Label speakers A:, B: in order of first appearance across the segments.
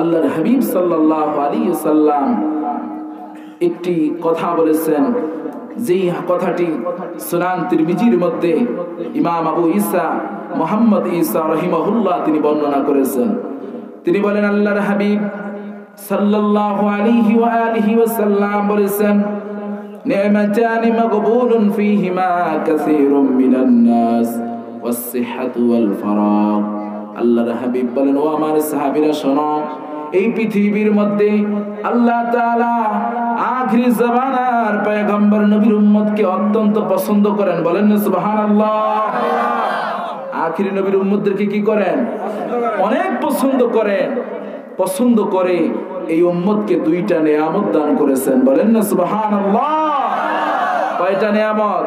A: আল্লাহর হাবিব সাল্লাহ আলী সাল্লাম একটি কথা বলেছেন। যেই কথাটি সুনান তিরমিজির মধ্যে ইমাম আবু ঈসা মোহাম্মদ ঈসা রহিমাহুল্লাহ তিনি বর্ণনা করেছেন। তিনি বলেন, আল্লাহর হাবিব সাল্লাল্লাহু আলাইহি ওয়া আলিহি ওয়াসাল্লাম বলেছেন নি'মাতান মাকবুলুন ফীহিমা কাসীরুম মিনান নাস ওয়াস-সিহহাতু ওয়াল ফারাগ আল্লাহর হাবিব বলেন, ও আমার সাহাবীরা শোনো এই পৃথিবীর মধ্যে আল্লাহ তাআলা আখিরি জামানার পয়গম্বর নবীর উম্মতকে অত্যন্ত পছন্দ করেন। বলেন না সুবহানাল্লাহ। আখিরি নবীর উম্মতদেরকে কি করেন? অনেক পছন্দ করেন। পছন্দ করে এই উম্মতকে দুইটা নিয়ামত দান করেছেন। বলেন না সুবহানাল্লাহ। কয়টা নিয়ামত?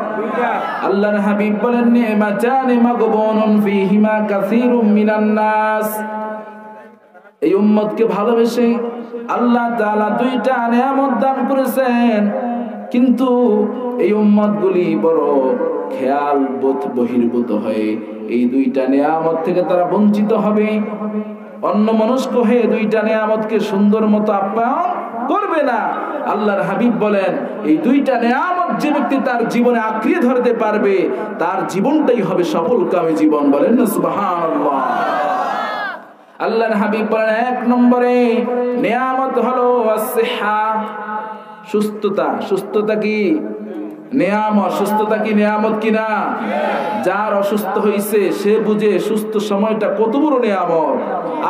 A: আল্লাহর হাবিব বলেন নি'মাতানি মাগবুনুন ফীহিমা কাসীরুম মিনান নাস। এই উম্মতকে ভালোবেসে আল্লাহ তাআলা দুইটা নিয়ামত দান করেছেন। কিন্তু এই উম্মতগুলি বড় খেয়াল বোধ বহির্ভূত হয়ে এই দুইটা নিয়ামত থেকে তারা বঞ্চিত হবে। অন্য মনস্ক হয়ে দুইটা নিয়ামতকে সুন্দর মতো আপ্যায়ন করবে না। আল্লাহর হাবিব বলেন, এই দুইটা নিয়ামত যে ব্যক্তি তার জীবনে আঁকড়িয়ে ধরতে পারবে, তার জীবনটাই হবে সফলকামী জীবন বলেন না, সুবহানাল্লাহ। আল্লাহর হাবিব বলেন, এক নম্বরে নিয়ামত হলো সুস্থতা। সুস্থতা কি? নিয়ামত সুস্থতা কি? নিয়ামত কিনা যার অসুস্থ হয়েছে সে বুঝে সুস্থ সময়টা কত বড় নিয়ামত।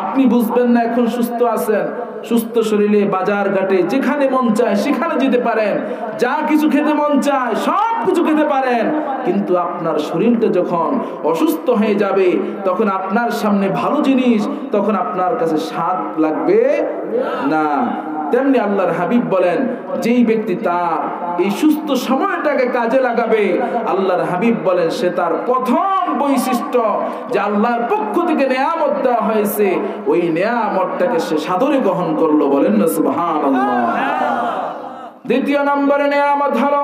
A: আপনি বুঝবেন না এখন সুস্থ আছেন। সুস্থ শরীরে বাজার ঘাটে যেখানে মন চায় সেখানে যেতে পারেন। যা কিছু খেতে মন চায়, সব কিছু খেতে পারেন। কিন্তু আপনার শরীরটা যখন অসুস্থ হয়ে যাবে, তখন আপনার সামনে ভালো জিনিস, তখন আপনার কাছে স্বাদ লাগবে না। তেমনি আল্লাহর হাবিব বলেন, যেই ব্যক্তি তার এই সুস্থ সময়টাকে কাজে লাগাবে, আল্লাহর হাবিব বলেন, সে তার প্রথম বৈশিষ্ট্য যে আল্লাহর পক্ষ থেকে নেয়ামত দেওয়া হয়েছে, ওই নেয়ামতটাকে সে সাদরে গ্রহণ করল বলেন না দ্বিতীয় নম্বরে নেয়ামত হলো,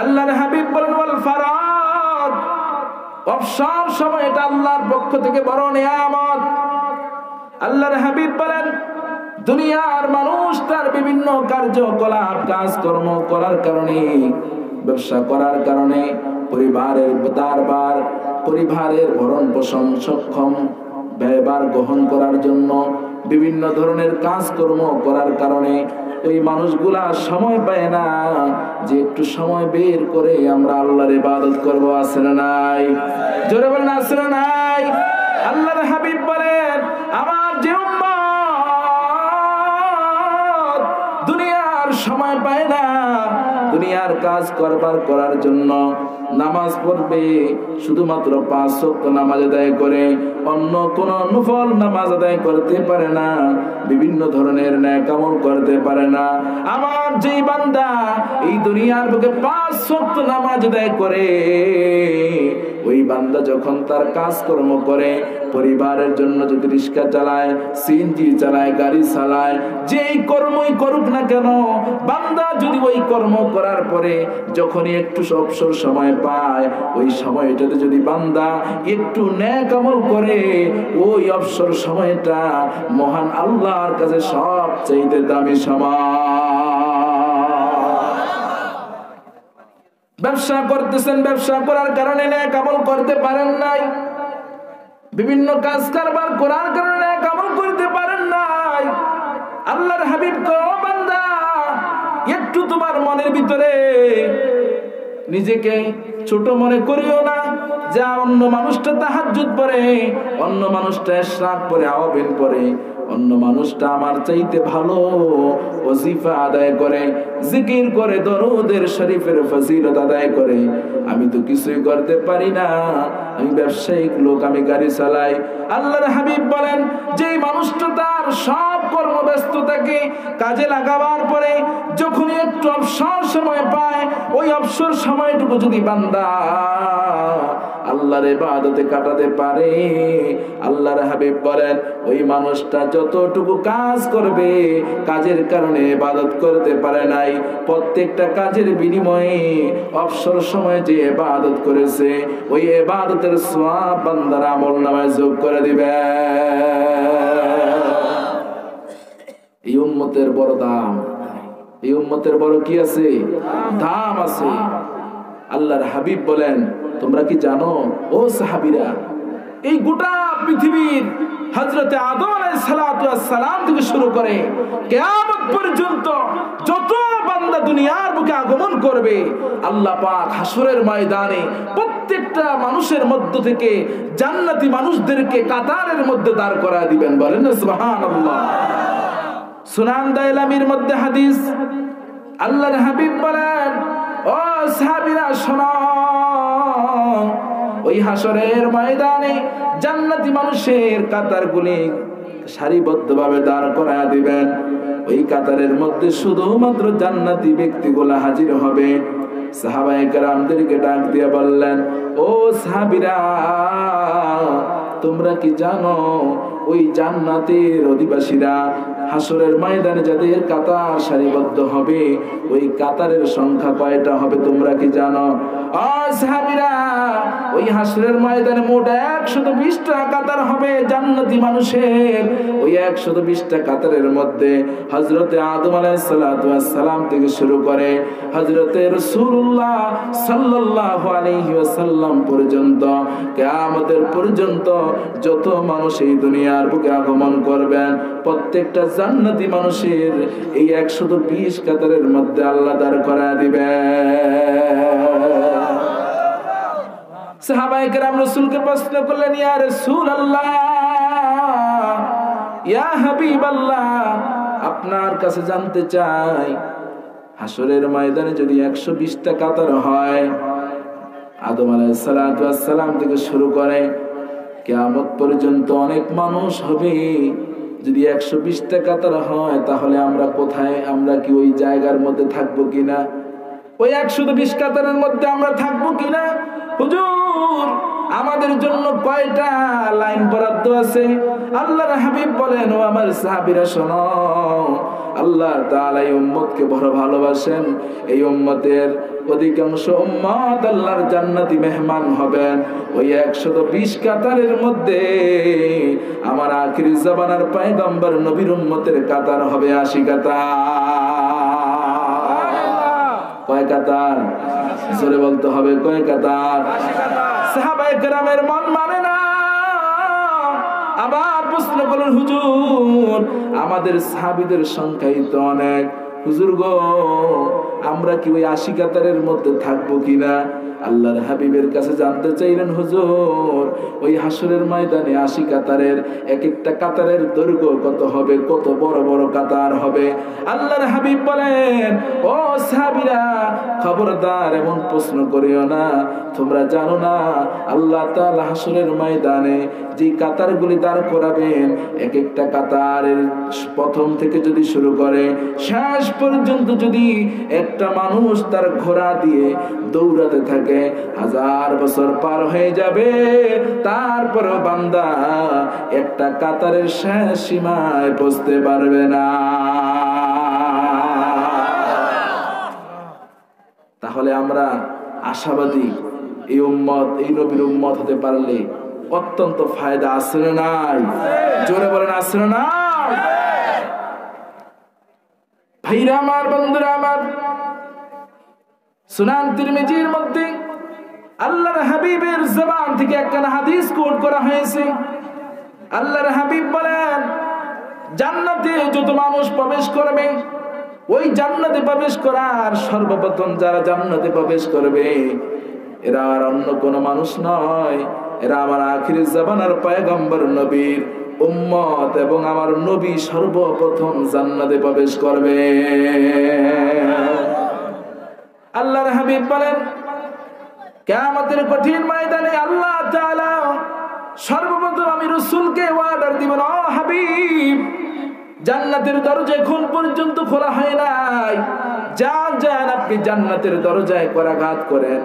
A: আল্লাহর হাবিব বলেন, ওয়াল ফারাদ। সময় এটা আল্লাহর পক্ষ থেকে বড় নেয়ামত। আল্লাহর হাবিব বলেন দুনিয়ার মানুষ তার বিভিন্ন কার্যকলাপ, কাজকর্ম করার কারণে, ব্যবসা করার কারণে, পরিবারের তারবার পরিবারের ভরণ পোষণ সক্ষম ব্যয়বার গ্রহণ করার জন্য বিভিন্ন ধরনের কাজকর্ম করার কারণে ওই মানুষগুলা সময় পায় না। যে একটু সময় বের করে আমরা আল্লাহর ইবাদত করব না নাই? জোরে বলেন না নাই? আল্লাহর হাবিব পায় না। দুনিয়ার কাজ করবার করার জন্য নামাজ পড়বে, শুধুমাত্র পাঁচ শক্ত নামাজ আদায় করে। অন্য কোন নফল নামাজ আদায় করতে পারে না, বিভিন্ন ধরনের ন্যায় কামল করতে পারে না। আমার যেই বান্দা এই দুনিয়ার বুকে পাঁচ শক্ত নামাজ আদায় করে, ওই বান্দা যখন তার কাজকর্ম করে পরিবারের জন্য যদি রিক্সা চালায় সিএনজি চালায়, গাড়ি চালায়, যেই কর্মই করুক না কেন, বান্দা যদি ওই কর্ম করার পরে যখনই একটু অবসর সময় পায়, ওই সময়টাতে যদি বান্দা একটু ন্যাক আমল করে, ওই অবসর সময়টা মহান আল্লাহর কাছে সব চাইতে দামি সময়। ব্যবসা করতেছেন, ব্যবসা করার কারণে ন্যাক আমল করতে পারেন নাই। বিভিন্ন কাজ কারবার করার কারণে ন্যাক আমল করতে পারেন নাই। আল্লাহর হাবিব বান্দা, একটু তোমার মনের ভিতরে নিজেকে ছোট মনে করিও না, যা অন্য মানুষটা তাহাজ্জুদ পরে, অন্য মানুষটা শ্রাক পরে আওয়াবিন পরে, অন্য মানুষটা আমার চাইতে ভালো ওজিফা আদায় করে, জিকির করে, দরুদের শরীফের ফজিলত আদায় করে। আমি তো কিছুই করতে পারি না আমি ব্যবসায়িক লোক, আমি গাড়ি চালাই। আল্লাহর হাবিব বলেন যে মানুষটা তার সব কর্মব্যস্ততাকে কাজে লাগাবার পরে যখনই একটু অবসর সময় পায়, ওই অবসর সময়টুকু যদি বান্দা আল্লাহর ইবাদতে কাটাতে পারে। আল্লাহর হাবিব বলেন, ওই মানুষটা যতটুকু কাজ করবে, কাজের কারণে ইবাদত করতে পারে নাই। প্রত্যেকটা কাজের বিনিময়ে অবসর সময় যে ইবাদত করেছে, ওই ইবাদতের সওয়াব বান্দার আমল নামায় যোগ করে দিবে এই উম্মতের বড় দাম। এই উম্মতের বড় কি আছে? দাম আছে। আল্লাহর হাবিব বলেন তোমরা কি জানো, ও সাহাবিরা, এই গোটা পৃথিবীর হজরতে আদম সালাম থেকে শুরু করে কেয়ামত পর্যন্ত যত বান্দা দুনিয়ার বুকে আগমন করবে, আল্লাহ পাক হাসরের ময়দানে প্রত্যেকটা মানুষের মধ্য থেকে জান্নাতি মানুষদেরকে কাতারের মধ্যে দাঁড় করা দিবেন। বলেন সুবহানাল্লাহ। সুনান মধ্যে হাদিস, আল্লাহর হাবিব বলেন, ও ওই হাসরের ময়দানে জান্নাতি মানুষের কাতারগুলি সারিবদ্ধভাবে দাঁড় করায় দিবেন। ওই কাতারের মধ্যে শুধুমাত্র জান্নাতি ব্যক্তিগুলো হাজির হবে। বললেন, ও সাহাবীরা, তোমরা কি জানো ওই জান্নাতের অধিবাসীরা হাসরের ময়দানে যাদের কাতার সারিবদ্ধ হবে, ওই কাতারের সংখ্যা কয়টা হবে তোমরা কি জানো? ওই হাসরের ময়দানে মোট একশত বিশটা কাতার হবে জান্নাতি মানুষের। ওই একশত বিশটা কাতারের মধ্যে হজরতে আদম আলাইসালাম থেকে শুরু করে হজরতে রসুল্লাহ সাল্লাহ আলহি সাল্লাম পর্যন্ত, কেয়ামতের পর্যন্ত যত মানুষ এই দুনিয়ার বুকে আগমন করবেন। প্রত্যেকটা জান্নাতি মানুষের এই একশত বিশ কাতারের মধ্যে আল্লাহ দাঁড় করা দিবে আপনার কাছে জানতে চাই হাসরের ময়দানে যদি একশো বিশটা কাতার হয়, আদম আলাইসালাম থেকে শুরু করে কেয়ামত পর্যন্ত অনেক মানুষ হবে। যদি একশো বিশটা কাতার হয়, তাহলে আমরা কোথায়, আমরা কি ওই জায়গার মধ্যে থাকব কিনা? ওই একশো বিশ কাতারের মধ্যে আমরা থাকব কিনা? হুজুর, আমাদের জন্য কয়টা লাইন বরাদ্দ আছে? আল্লাহর হাবিব বলেন, ও আমার সাহাবিরা, শোনো আল্লাহ তাআলা এই উম্মতকে বড় ভালোবাসেন। এই উম্মতের অধিকাংশ উম্মত আল্লাহর জান্নাতি মেহমান হবেন। ওই একশত বিশ কাতারের মধ্যে আমার আখিরি জামানার পায়গম্বর নবীর উম্মতের কাতার হবে আশি কাতার। কয় কাতার? জোরে বলতে হবে কয় কাতার? সাহাবায়ে কেরামের মন মানে না প্রশ্ন করলেন হুজুর, আমাদের সাহাবিদের সংখ্যাই তো অনেক। হুজুর গো, আমরা কি ওই আশি কাতারের মধ্যে থাকব কিনা? আল্লাহর হাবিবের কাছে জানতে চাইলেন, হুজুর, ওই হাসরের ময়দানে আশি কাতারের এক একটা কাতারের দৈর্ঘ্য কত হবে? কত বড় বড় কাতার হবে? আল্লাহর হাবিব বলেন, ও সাহাবিরা, খবরদার এমন প্রশ্ন করিও না। তোমরা জানো না, আল্লাহ তাআলা হাসরের ময়দানে যে কাতারগুলি দাঁড় করাবেন এক একটা কাতারের প্রথম থেকে যদি শুরু করে, শেষ পর্যন্ত যদি একটা মানুষ তার ঘোড়া দিয়ে দৌড়াতে থাকে হাজার বছর পার হয়ে যাবে। তারপর বান্দা একটা কাতারের শেষ সীমায় পৌঁছতে পারবে না। তাহলে আমরা আশাবাদী এই উম্মত, এই নবীর উম্মত হতে পারলে অত্যন্ত ফায়দা না নাই? জোরে বলেন না নাই? ভাইরা আমার, বন্ধুরা আমার, সুনান তিরমিজির মধ্যে আল্লাহর হাবিবের জবান থেকে একখানা হাদিস কোট করা হয়েছে। আল্লাহর হাবিব বলেন, জান্নাতে যত মানুষ প্রবেশ করবে, ওই জান্নাতে প্রবেশ করার সর্বপ্রথম যারা জান্নাতে প্রবেশ করবে, এরা আর অন্য কোনো মানুষ নয়। এরা আমার আখির জাবানার পায়গম্বর নবীর উম্মত এবং আমার নবী সর্বপ্রথম জান্নাতে প্রবেশ করবে। আল্লাহর হাবিব বলেন কেয়ামতের কঠিন ময়দানে আল্লাহ সর্বপ্রথম আমি রসুলকে অর্ডার দিবেন ও হাবিব। জান্নাতের দরজা এখন পর্যন্ত খোলা হয় নাই। যান যান, আপনি জান্নাতের দরজায় করাঘাত করেন।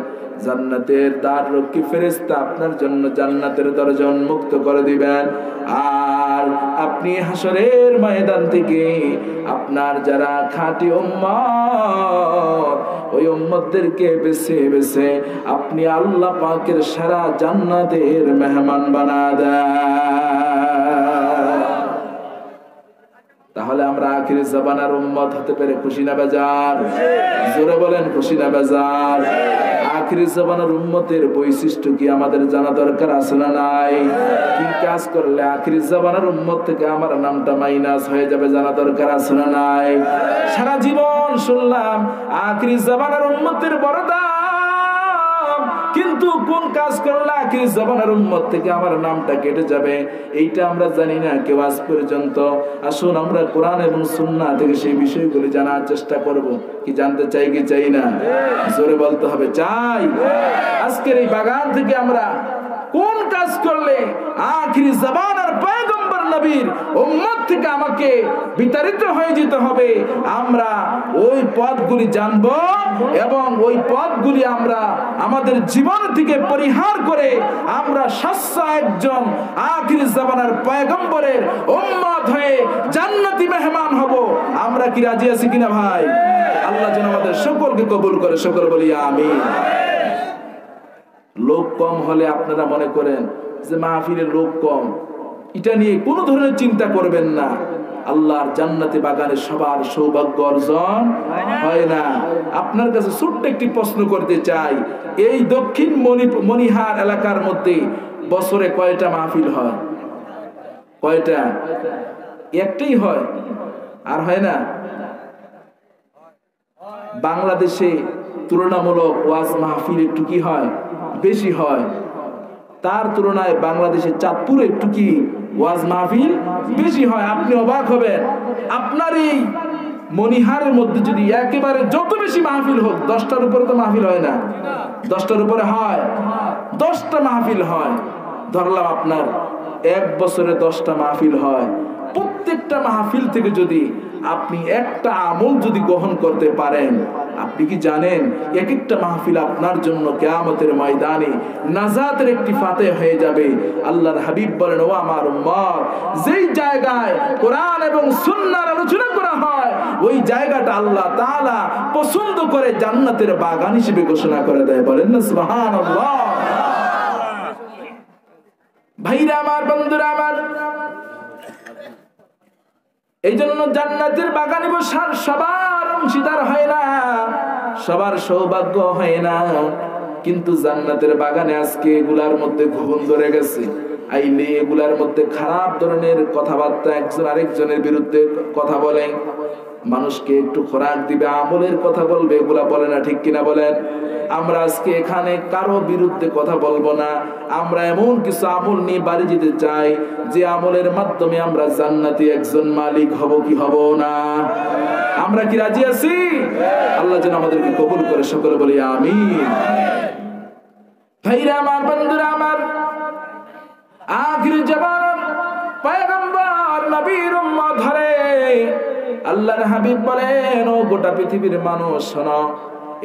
A: জান্নাতের দ্বার রক্ষী ফেরেস্তা আপনার জন্য জান্নাতের দরজা উন্মুক্ত করে দিবেন। আর আপনি হাসরের ময়দান থেকে আপনার যারা খাঁটি উম্মত, ওই উম্মতদেরকে বেছে বেছে আপনি আল্লাহ পাকের সারা জান্নাতের মেহমান বানা তাহলে আমরা আখির জবানার উম্মত হতে পেরে খুশি না বেজার? জোরে বলেন, খুশি না বেজার? আখির জামানার উন্মতের বৈশিষ্ট্য কি আমাদের জানা দরকার আছে না নাই? কি কাজ করলে আখির জামানার উন্মত থেকে আমার নামটা মাইনাস হয়ে যাবে, জানা দরকার আছে না নাই? সারা জীবন শুনলাম, আখির জামানার উন্মতের বড় কিন্তু কোন কাজ করলে? আখির জবানার উম্মত থেকে আমার নামটা কেটে যাবে। এইটা আমরা জানি না, কেউ আজ পর্যন্ত। আসুন আমরা কোরআন এবং সুন্নাহ থেকে সেই বিষয়গুলি জানার চেষ্টা করব। কি জানতে চাই, কি চাই না? জোরে বলতে হবে, চাই। আজকের এই বাগান থেকে আমরা কোন কাজ করলে আখির জবান আর পয়গম্বর নবীর উম্মত থেকে আমাকে বিতাড়িত হয়ে যেতে হবে। আমরা ওই পথগুলি জানব এবং ওই পথগুলি আমরা আমাদের জীবন থেকে পরিহার করে আমরা স্বচ্ছ একজন আখির জবানের পয়গম্বরের উম্মত হয়ে জান্নাতি মেহমান হব। আমরা কি রাজি আছি কিনা ভাই? আল্লাহ যেন আমাদের সকলকে কবুল করে, সকল বলি আমি লোক কম হলে আপনারা মনে করেন যে মাহফিলের লোক কম। এটা নিয়ে কোনো ধরনের চিন্তা করবেন না। আল্লাহর জান্নাতে বাগানে সবার সৌভাগ্য অর্জন হয় না। আপনার কাছে ছোট্ট একটি প্রশ্ন করতে চাই। এই দক্ষিণ মণি মণিহার এলাকার মধ্যে বছরে কয়টা মাহফিল হয়? কয়টা? একটাই হয়। আর হয় না? বাংলাদেশে তুলনামূলক ওয়াজ মাহফিল একটু কি হয়? বেশি হয়। তার তুলনায় বাংলাদেশে চাঁদপুরে একটু কি ওয়াজ মাহফিল বেশি হয়, আপনি অবাক হবেন। আপনার এই মনিহারের মধ্যে যদি একেবারে যত বেশি মাহফিল হোক, দশটার উপরে তো মাহফিল হয় না। দশটার উপরে হয়, দশটা মাহফিল হয়। ধরলাম আপনার এক বছরে দশটা মাহফিল হয়। প্রত্যেকটা মাহফিল থেকে যদি আপনি একটা আমল যদি গ্রহণ করতে পারেন আপনি কি জানেন এক একটা মাহফিল আপনার জন্য কেয়ামতের ময়দানে নাজাতের একটি ফাতে হয়ে যাবে। আল্লাহর হাবিব বলেন, ও আমার উম্মত, যেই জায়গায় কোরআন এবং সুন্নাহর আলোচনা করা হয়, ওই জায়গাটা আল্লাহ তাআলা পছন্দ করে জান্নাতের বাগান হিসেবে ঘোষণা করে দেয়। বলেন না, সুবহানাল্লাহ। ভাইরা আমার, বন্ধুরা আমার এই জন্য জান্নাতের বাগানে বসার সবার অংশীদার হয় না, সবার সৌভাগ্য হয় না। কিন্তু জান্নাতের বাগানে আজকে এগুলার মধ্যে ঘুম ধরে গেছে। আইলে এগুলার মধ্যে খারাপ ধরনের কথাবার্তা একজন আরেকজনের বিরুদ্ধে কথা বলে। মানুষকে একটু খোরাক দিবে, আমলের কথা বলবে, এগুলা বলে না, ঠিক কিনা বলেন? আমরা আজকে এখানে কারও বিরুদ্ধে কথা বলব না। আমরা এমন কিছু আমল নিয়ে বাড়ি যেতে চাই, যে আমলের মাধ্যমে আমরা জান্নাতি একজন মালিক হব কি হব না। আমরা কি রাজি আছি? আল্লাহ যেন আমাদেরকে কবুল করে, সকলে বলি আমি আমার, বন্ধুরা আমার, আখির জবান, পয়গম্বর নবীর উম্মত ধরে আল্লাহর হাবিব বলেন, ও গোটা পৃথিবীর মানুষ, শোনো,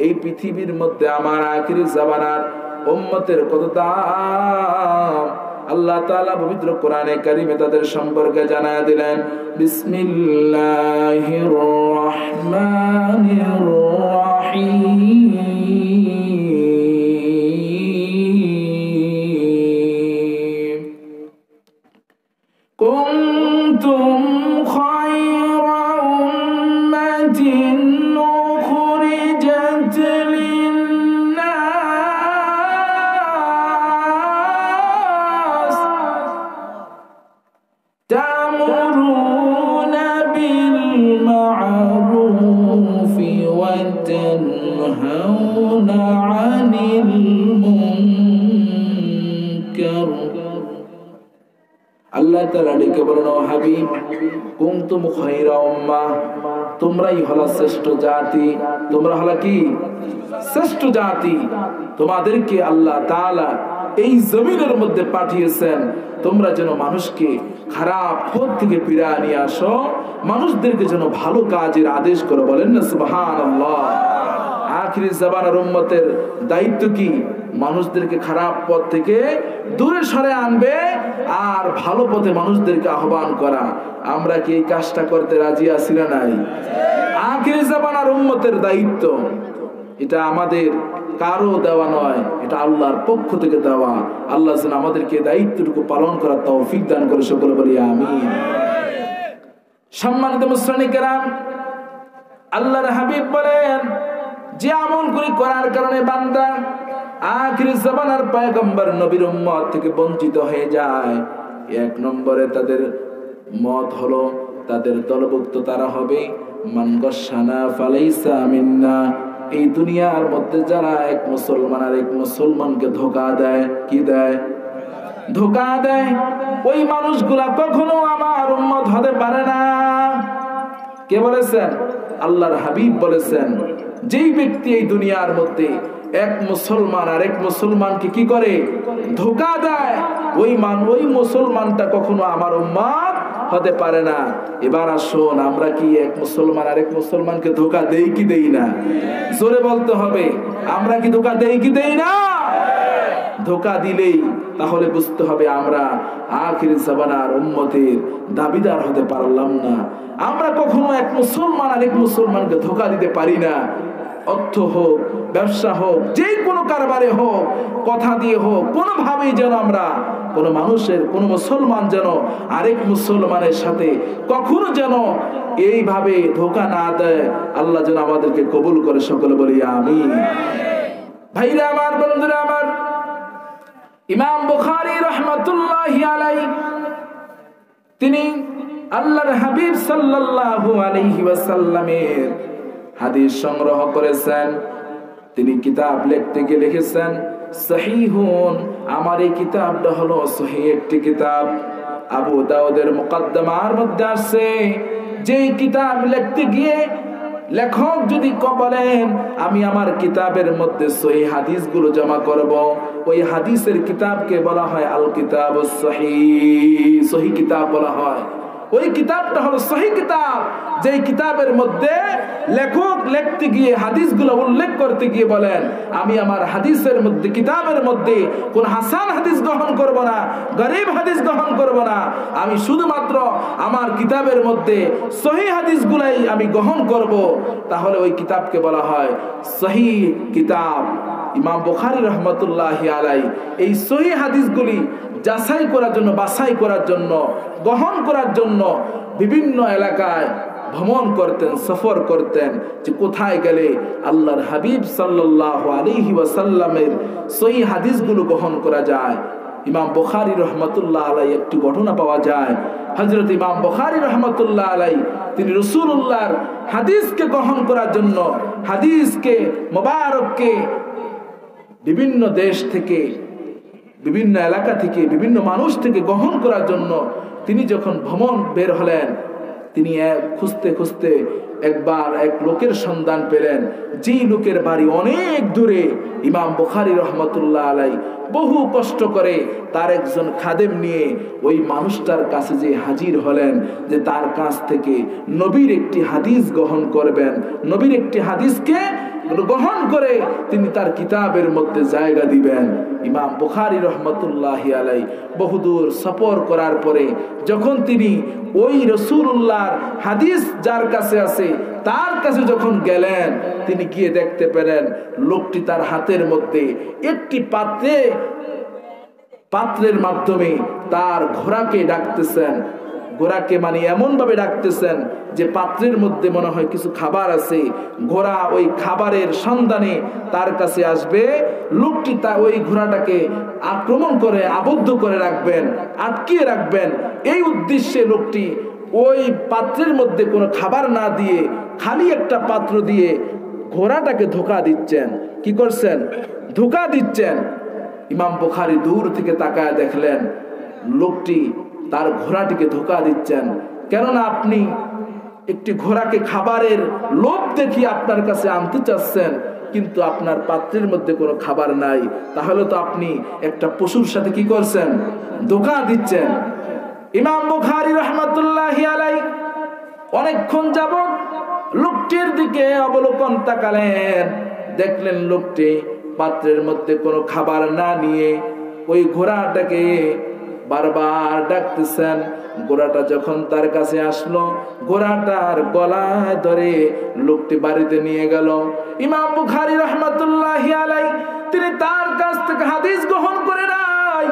A: এই পৃথিবীর মধ্যে আমার আখির জামানার ওম্মতের কত দাম? আল্লাহ তাআলা পবিত্র কোরআনে কারিমে তাদের সম্পর্কে জানায় দিলেন, বিসমিল্লাহির রহমানির রহিম। শ্রেষ্ঠ জাতি। তোমরা হলো কি? শ্রেষ্ঠ জাতি। তোমাদেরকে আল্লাহ তাআলা এই জমিনের মধ্যে পাঠিয়েছেন। তোমরা যেন মানুষকে খারাপ পথ থেকে ফিরিয়ে নিয়ে আসো। মানুষদেরকে যেন ভালো কাজের আদেশ করো। বলেন না, সুবহানাল্লাহ। আখিরি জাবানের উম্মতের দায়িত্ব কি? মানুষদেরকে খারাপ পথ থেকে দূরে সরে আনবে আর ভালো পথে মানুষদেরকে আহ্বান করা। আমরা কি এই কাজটা করতে রাজি আছি না নাই? আখিরি জাবানার উম্মতের দায়িত্ব। এটা আমাদের কারও দেওয়া নয়, এটা আল্লাহর পক্ষ থেকে দেওয়া। আল্লাহ আমাদেরকে দায়িত্বটুকু পালন করার তৌফিক দান করে, সকলে বলি আমি সম্মানিত মুসলিকেরাম আল্লাহর হাবিব বলেন, যে আমল করি করার কারণে বান্দা আখিরি জমানার পয়গম্বর নবীর উম্মত থেকে বঞ্চিত হয়ে যায়। এক নম্বরে তাদের মত হলো, তাদের দলভুক্ত তারা হবে। এই দুনিয়ার মধ্যে যারা এক মুসলমান আর এক মুসলমানকে ধোকা দেয়, কি দেয়? ধোকা দেয়। ওই মানুষগুলা কখনো আমার উম্মত হতে পারে না। কে বলেছেন? আল্লাহর হাবিব বলেছেন, যেই ব্যক্তি এই দুনিয়ার মধ্যে এক মুসলমান আর এক মুসলমানকে কি করে? ধোকা দেয়। ওই মান, ওই মুসলমানটা কখনো আমার উম্মাদ হতে পারে না। এবার আসুন, আমরা কি এক মুসলমান, আরেক মুসলমানকে ধোকা দেই কি দেই না? জোরে বলতে হবে, আমরা কি ধোকা দেই কি দেই না? ধোকা দিলেই তাহলে বুঝতে হবে আমরা আখির জাবানার উম্মতের দাবিদার হতে পারলাম না। আমরা কখনো এক মুসলমান, আরেক মুসলমানকে ধোকা দিতে পারি না। অর্থ হোক, ব্যবসা হোক যে কোনো কারবারে হোক, কথা দিয়ে হোক, কোনোভাবেই যেন আমরা কোনো মানুষের, কোনো মুসলমান যেন আরেক মুসলমানের সাথে কখনো যেন এইভাবে ধোকা না দেয়, আল্লাহ যেন আমাদেরকে কবুল করে সকলে বলি আমি ভাইরা আমার, বন্ধুরা আমার, ইমাম বুখারি রহমতুল্লাহ তিনি আল্লাহর হাবিব সাল্লাল্লাহু আলাইহি ওয়াসাল্লামের হাদিস সংগ্রহ করেছেন, তিনি কিতাব লিখতে গিয়ে লিখেছেন সহিহুন। আমার এই কিতাবটা হলো সহি একটি কিতাব। আবু দাউদের মুকদ্দমার মধ্যে আছে যেই কিতাব লিখতে গিয়ে লেখক যদি বলেন আমি আমার কিতাবের মধ্যে সহি হাদিসগুলো জমা করব। ওই হাদিসের কিতাবকে বলা হয় আল কিতাব সহি সহি কিতাব বলা হয়। ওই কিতাবটা হলো সহি কিতাব। যেই কিতাবের মধ্যে লেখক লিখতে গিয়ে, হাদিসগুলো উল্লেখ করতে গিয়ে বলেন, আমি আমার হাদিসের মধ্যে, কিতাবের মধ্যে কোন হাসান হাদিস গ্রহণ করব না, গরিব হাদিস গ্রহণ করব না। আমি শুধুমাত্র আমার কিতাবের মধ্যে সহি হাদিসগুলাই আমি গ্রহণ করব। তাহলে ওই কিতাবকে বলা হয় সহি কিতাব। ইমাম বুখারি রহমতুল্লাহ আলাই এই সহি হাদিসগুলি যাচাই করার জন্য, বাছাই করার জন্য, গ্রহণ করার জন্য বিভিন্ন এলাকায় ভ্রমণ করতেন, সফর করতেন যে কোথায় গেলে আল্লাহর হাবিব সাল্লাহ আলিহি ওয়াসাল্লামের সহি হাদিসগুলো গ্রহণ করা যায়। ইমাম বখারি রহমতুল্লাহ আলাই একটি ঘটনা পাওয়া যায়। হজরত ইমাম বখারি রহমতুল্লাহ আলাই তিনি রসুল্লাহর হাদিসকে গ্রহণ করার জন্য, হাদিসকে মোবারককে বিভিন্ন দেশ থেকে, বিভিন্ন এলাকা থেকে, বিভিন্ন মানুষ থেকে গ্রহণ করার জন্য তিনি যখন ভ্রমণ বের হলেন, তিনি এক খুঁজতে খুঁজতে একবার এক লোকের সন্ধান পেলেন। যেই লোকের বাড়ি অনেক দূরে, ইমাম বুখারি রহমতুল্লাহ আলাই বহু কষ্ট করে তার একজন খাদেম নিয়ে ওই মানুষটার কাছে যে হাজির হলেন, যে তার কাছ থেকে নবীর একটি হাদিস গ্রহণ করবেন। নবীর একটি হাদিসকে গ্রহণ করে তিনি তার কিতাবের মধ্যে জায়গা দিবেন। ইমাম বুখারি রহমতুল্লাহ আলাই বহুদূর সফর করার পরে যখন তিনি ওই রসুল্লাহর হাদিস যার কাছে আছে, তার কাছে যখন গেলেন, তিনি গিয়ে দেখতে পেলেন লোকটি তার হাতের মধ্যে একটি পাত্রে, পাত্রের মাধ্যমে তার ঘোড়াকে ডাকতেছেন। ঘোড়াকে মানে এমন ভাবে ডাকতেছেন যে পাত্রের মধ্যে মনে হয় কিছু খাবার আছে। ঘোড়া ওই খাবারের সন্ধানে তার কাছে আসবে। লোকটি তা ওই ঘোড়াটাকে আক্রমণ করে, আবদ্ধ করে রাখবেন, আটকিয়ে রাখবেন। এই উদ্দেশ্যে লোকটি ওই পাত্রের মধ্যে কোনো খাবার না দিয়ে খালি একটা পাত্র দিয়ে ঘোড়াটাকে ধোকা দিচ্ছেন। কি করছেন? ধোকা দিচ্ছেন। ইমাম বুখারি দূর থেকে তাকায় দেখলেন, লোকটি তার ঘোড়াটিকে ধোকা দিচ্ছেন। কেননা আপনি একটি ঘোড়াকে খাবারের লোভ দেখিয়ে আপনার কাছে আনতে চাচ্ছেন, কিন্তু আপনার পাত্রের মধ্যে কোনো খাবার নাই। তাহলে তো আপনি একটা পশুর সাথে কি করছেন? ধোকা দিচ্ছেন। ইমাম বুখারি রহমতুল্লাহ আলাই অনেকক্ষণ যাব লোকটির দিকে অবলোকন তাকালেন। দেখলেন লোকটি পাত্রের মধ্যে কোনো খাবার না নিয়ে ওই ঘোড়াটাকে বারবার ডাকতেছেন। ঘোড়াটা যখন তার কাছে আসলো ঘোড়াটার গলায় ধরে লোকটি বাড়িতে নিয়ে গেল। ইমাম বুখারি রহমতুল্লাহ তিনি তার কাছ থেকে হাদিস গ্রহণ করে নাই।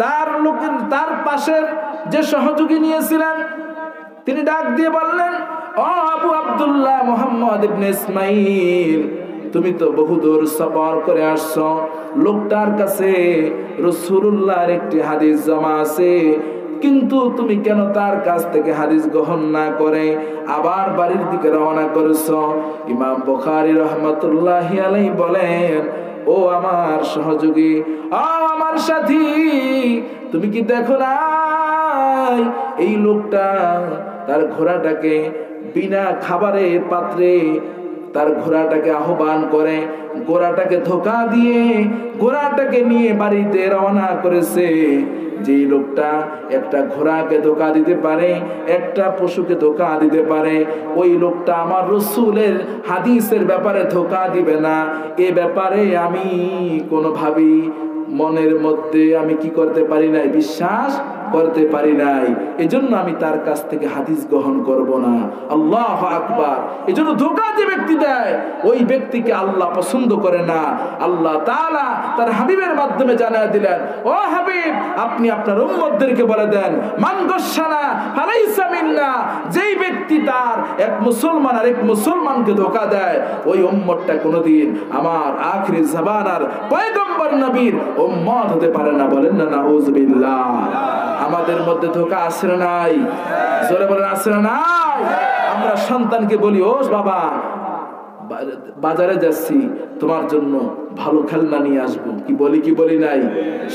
A: তার লোক তার পাশের যে সহযোগী নিয়েছিলেন, তিনি ডাক দিয়ে বললেন, ও আবু আব্দুল্লাহ মোহাম্মদ ইবনে ইসমাইল তুমি তো বহুদূর সফর করে আসছো। লোকটার কাছে রসুল্লাহর একটি হাদিস জমা আছে। কিন্তু তুমি কেন তার কাছ থেকে হাদিস গ্রহণ না করে? আবার বাড়ির দিকে রওনা করেছ। ইমাম বখারি রহমতুল্লাহ আলাই বলেন, ও আমার সহযোগী আমার সাথী, তুমি কি দেখো না এই লোকটা তার ঘোড়াটাকে বিনা খাবারের পাত্রে তার ঘোড়াটাকে আহ্বান করে, ঘোড়াটাকে ধোকা দিয়ে ঘোড়াটাকে নিয়ে বাড়িতে রওনা করেছে। যে লোকটা একটা ঘোড়াকে ধোকা দিতে পারে, একটা পশুকে ধোকা দিতে পারে, ওই লোকটা আমার রসুলের হাদিসের ব্যাপারে ধোকা দিবে না। এ ব্যাপারে আমি কোনোভাবেই মনের মধ্যে আমি কি করতে পারি নাই? বিশ্বাস করতে পারি নাই। এজন্য আমি তার কাছ থেকে হাদিস গ্রহণ করব না। আল্লাহ আকবার। এজন্য ধোকা যে ব্যক্তি দেয়, ওই ব্যক্তিকে আল্লাহ পছন্দ করে না। আল্লাহ তাআলা তার হাবিবের মাধ্যমে জানায় দিলেন, ও হাবিব, আপনি আপনার উম্মতদেরকে বলে দেন, মান গসানা, ফালাইসা যেই ব্যক্তি তার এক মুসলমান আর এক মুসলমানকে ধোকা দেয়। ওই উম্মতটা কোনোদিন আমার আখরি জাবানার পয়গম্বর নবীর উম্মত হতে পারে না। বলেন না নাউজুবিল্লাহ আমাদের মধ্যে ধোকা আসে নাই? জোরে বলেন, আসে নাই? আমরা সন্তানকে বলি ও বাবা বাজারে যাচ্ছি, তোমার জন্য ভালো খেলনা নিয়ে আসব। কি বলি কি বলি নাই?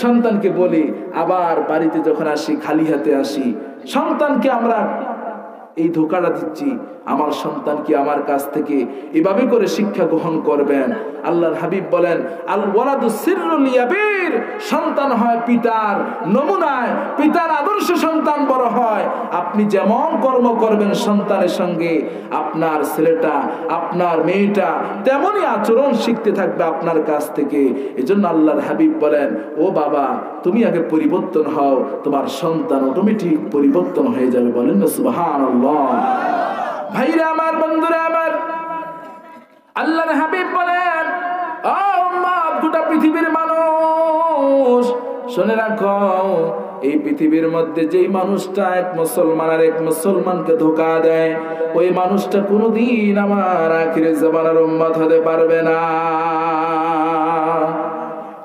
A: সন্তানকে বলি, আবার বাড়িতে যখন আসি, খালি হাতে আসি, সন্তানকে আমরা এই ধোকাটা দিচ্ছি আমার সন্তান কি আমার কাছ থেকে এভাবে করে শিক্ষা গ্রহণ করবেন? আল্লাহর হাবিব বলেন আল ওয়ালাদু সিররুল ইয়াবির সন্তান হয় পিতার নমুনায়, পিতার আদর্শ সন্তান বড় হয়। আপনি যেমন কর্ম করবেন সন্তানের সঙ্গে, আপনার ছেলেটা, আপনার মেয়েটা তেমনই আচরণ শিখতে থাকবে আপনার কাছ থেকে। এজন্য আল্লাহর হাবিব বলেন, ও বাবা, তুমি আগে পরিবর্তন হও, তোমার সন্তান অটোমেটিক পরিবর্তন হয়ে যাবে। বলেন সুবহানাল্লাহ। ভাইরা আমার, বন্ধুরা আমার, আল্লাহর হাবিব বলেন গোটা পৃথিবীর মানুষ, শুনে রাখো, এই পৃথিবীর মধ্যে যেই মানুষটা এক মুসলমান আর এক মুসলমানকে ধোকা দেয়, ওই মানুষটা কোনোদিন আমার আখিরে জামানার উম্মত হতে পারবে না।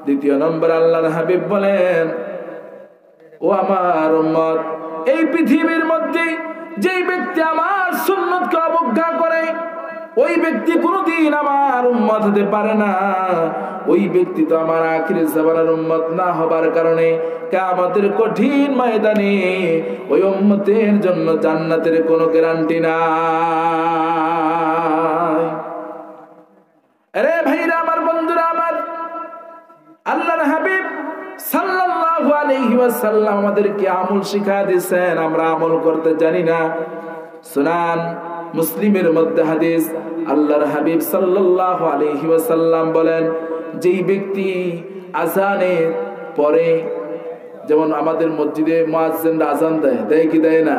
A: দ্বিতীয় নম্বর, আল্লাহর হাবিব বলেন, ও আমার উম্মত, এই পৃথিবীর মধ্যে যেই ব্যক্তি আমার সুন্নতকে অবজ্ঞা করে, ওই ব্যক্তি কোনোদিন আমার উম্মত হতে পারে না। ওই ব্যক্তি তো আমার আখিরে জামানার উম্মত না হবার কারণে কামতের কঠিন ময়দানে ওই উম্মতের জন্য জান্নাতের কোনো গ্যারান্টি নাই। আরে ভাইরা, আমার বন্ধুরা, আমার আল্লাহর হাবিব আমাদেরকে আমল শিখা দিয়েছেন, আমরা আমল করতে জানি না। সুনান মুসলিমের মধ্যে হাদিস, আল্লাহর হাবিব আলাইহি ওয়াসাল্লাম বলেন, যেই ব্যক্তি আজানে পরে, যেমন আমাদের মসজিদে মুয়াজ্জিনরা আজান দেয় দেয় কি দেয় না?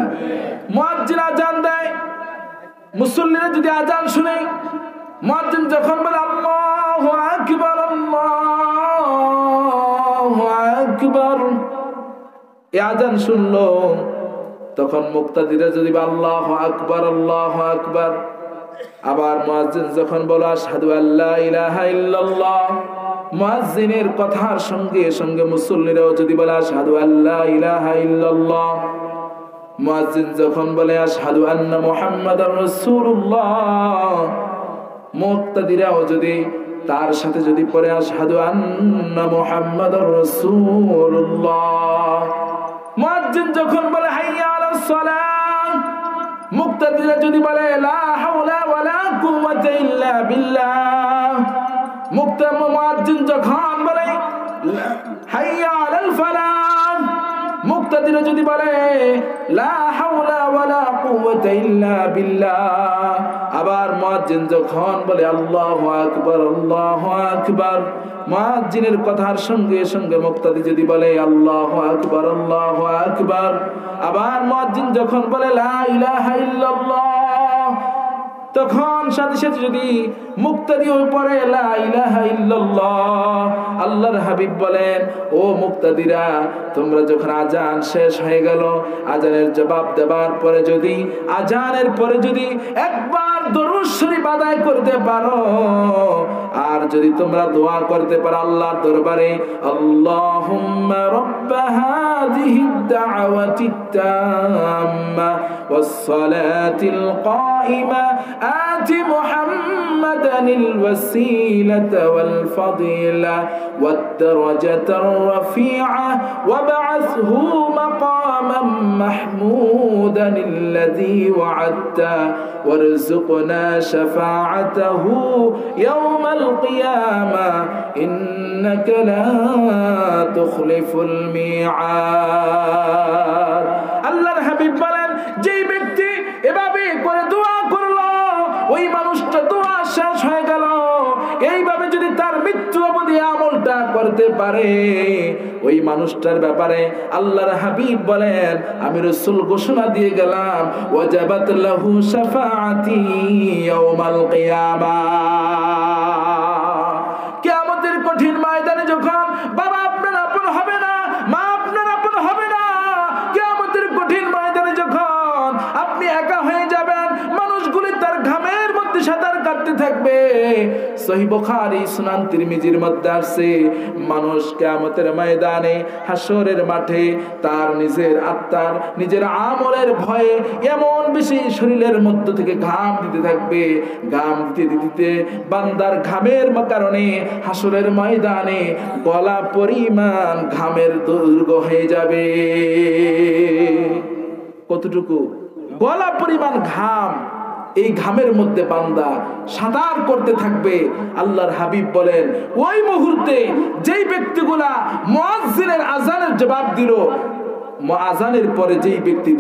A: মুয়াজ্জিন আজান দেয়। মুসল্লিরা যদি আজান শুনে, মুয়াজ্জিন যখন বলে, আল্লাহ আকবার আকবার। এই আজান শুনলো। তখন মুক্তাদিরা যদি আল্লাহু আকবার আল্লাহু আকবার। আবার মুয়াজ্জিন যখন বলে, আশহাদু আল্লাহ ইলাহা ইল্লাল্লাহ। কথার সঙ্গে সঙ্গে মুসল্লিরাও যদি বলে, আশহাদু আল্লাহ ইলাহা ইল্লাল্লাহ। যখন বলে, আশহাদু আন্না মুহাম্মাদার রাসূলুল্লাহ। মুক্তাদিরাও যদি তার সাথে যদি পরে আসাদু আন্না মুহাম্মদ রাসূলুল্লাহ। মুয়াজ্জিন যখন বলে, হাইয়া আলাস সালাম, মুক্তাদিরা যদি বলে, লা হাওলা ওয়ালা কুওয়াতা ইল্লা বিল্লাহ মুয়াজ্জিন যখন বলে, হাইয়া আলাল ফালাহ মুক্তাদিরা যদি বলে আবার মুয়াজ্জিন যখন বলে, আল্লাহ আকবার আল্লাহ আকবার মুয়াজ্জিনের কথার সঙ্গে সঙ্গে মুক্তাদি যদি বলে, আল্লাহ আকবার আল্লাহ আকবার আবার মুয়াজ্জিন যখন বলে, লা তখন সাথে সাথে যদি মুক্তাদি হয়ে পড়ে আল্লাহর হাবিব বলেন, ও মুক্তাদিরা, তোমরা যখন আজান শেষ হয়ে গেল আজানের জবাব দেবার পরে যদি আজানের পরে যদি একবার দরুশ্বরী বাদায় করতে পারো আর যদি তোমরা দোয়া করতে পারো আল্লাহর দরবারে আল্লাহুম্মা রব্ব হাযিহি দাওয়াতি তাম্মা ওয়াস সালাতিল কায়িমা আতি মুহাম্মাদ محمدا الوسيلة والفضيلة والدرجة الرفيعة وابعثه مقاما محمودا الذي وعدته وارزقنا شفاعته يوم القيامة إنك لا تخلف الميعاد الله الحبيب বলেন যেই ব্যক্তি শেষ হয়ে গেল। এইভাবে যদি তার মৃত্যু অবধি আমলটা করতে পারে, ওই মানুষটার ব্যাপারে আল্লাহর হাবিব বলেন, আমি রসুল ঘোষণা দিয়ে গেলাম, ওয়াজাবাত লাহু শাফাআতি ইয়াউমাল কিয়ামা। সহি বুখারী, সুনান তিরমিজির মধ্যে ময়দানে মাঠে তার নিজের আত্মার, নিজের আমলের ভয়ে এমন বেশি শরীরের মধ্য থেকে ঘাম দিতে থাকবে। ঘাম দিতে দিতে বান্দার ঘামের কারণে হাসরের ময়দানে গলা পরিমাণ ঘামের দুর্গ হয়ে যাবে। কতটুকু? গলা পরিমাণ ঘাম। এই ঘামের মধ্যে বান্দা সাঁতার করতে থাকবে। আল্লাহর হাবিব বলেন, ওই মুহূর্তে যেই ব্যক্তিগুলা মহাজিনের আজানের জবাব দিল আজানের পরে যেই ব্যক্তি